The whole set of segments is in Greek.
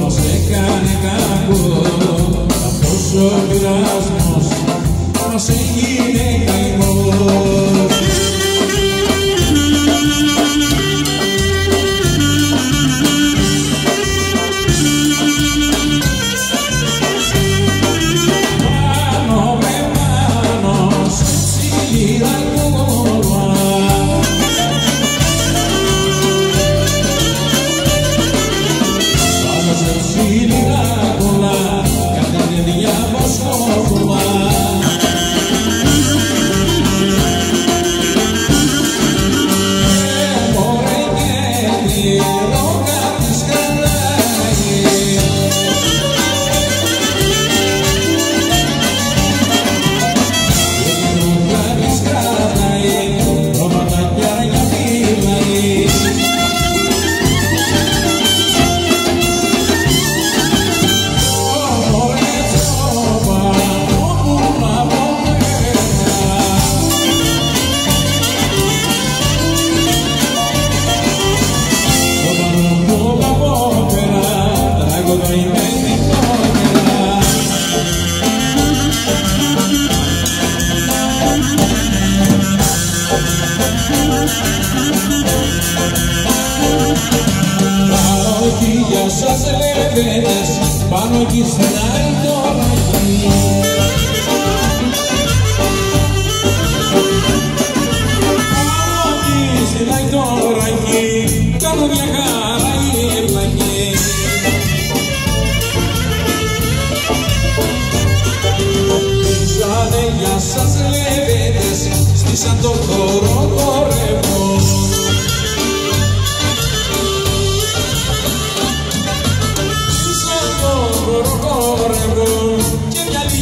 μας έκανε κακό αυτός ο πειρασμός για σας λεβέντες πάνω εκεί στην άλλη τώρα Πάνω εκεί στην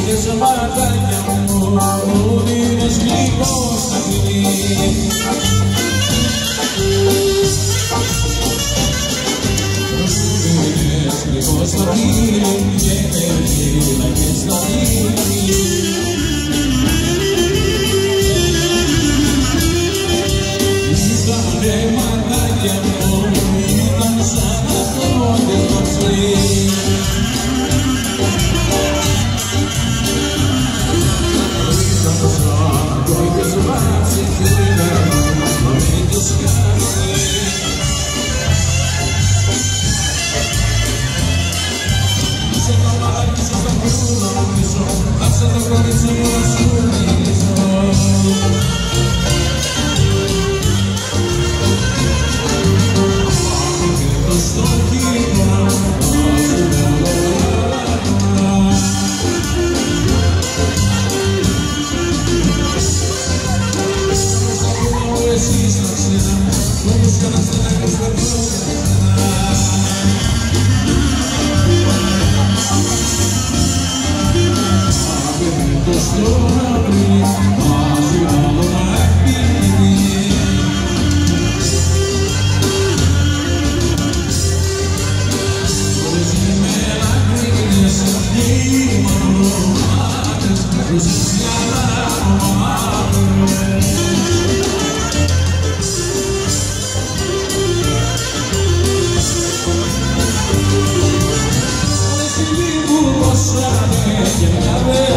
είδα Μείνες μάτια μου, μείνες λίγο στα φιλί Μείνες λίγο στα φιλί και με φύλλα και στα φιλί I'm or in the sky. Somos canastaleros Σαν και μια δε,